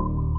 you